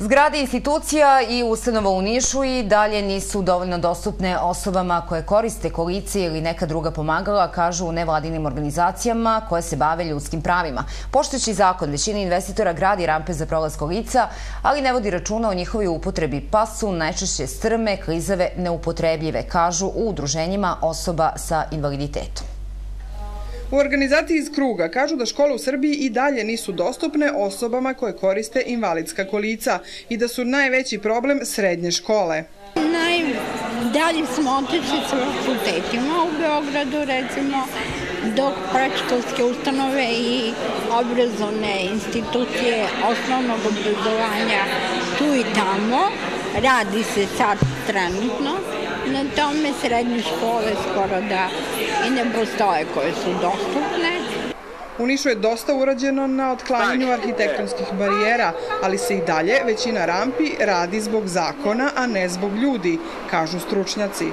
Zgrade institucija i ustanova u Nišu i dalje nisu dovoljno dostupne osobama koje koriste kolice ili neka druga pomagala, kažu u nevladinim organizacijama koje se bave ljudskim pravima. Pošteći zakon, većina investitora gradi rampe za prolaz kolica, ali ne vodi računa o njihovoj upotrebi, pa su najčešće strme, klizave, neupotrebljive, kažu u udruženjima osoba sa invaliditetom. U organizaciji iz Kruga kažu da škole u Srbiji i dalje nisu dostupne osobama koje koriste invalidska kolica i da su najveći problem srednje škole. Najdalje smo otišli sa fakultetima u Beogradu, recimo, dok prečkolske ustanove i obrazovne institucije osnovnog obrazovanja tu i tamo. Radi se sad trenutno, Na tome srednje škole skoro da i ne postoje koje su dostupne. U Nišu je dosta urađeno na otklanjanju arhitektonskih barijera, ali se i dalje većina rampi radi zbog zakona, a ne zbog ljudi, kažu stručnjaci.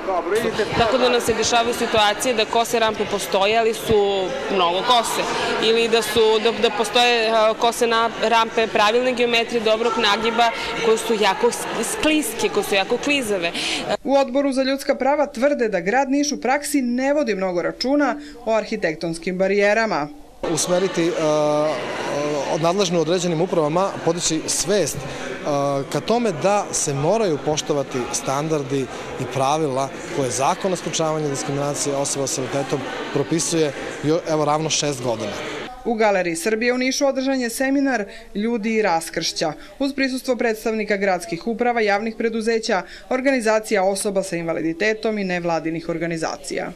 Tako da nam se dešavaju situacije da kose rampe postoje, ali su mnogo kose. Ili da, su, da, da postoje kose na rampe pravilne geometrije, dobrog nagiba, koje su jako skliske, koje su jako klizave. U odboru za ljudska prava tvrde da grad Niš u praksi ne vodi mnogo računa o arhitektonskim barijerama usmeriti od nadležno određenim upravama, podići svest ka tome da se moraju poštovati standardi i pravila koje zakon o sprečavanju diskriminacije osoba sa invaliditetom propisuje evo ravno šest godina. U Galeriji Srbije u Nišu održan je seminar Ljudi i raskršća uz prisustvo predstavnika gradskih uprava, javnih preduzeća, organizacija osoba sa invaliditetom i nevladinih organizacija.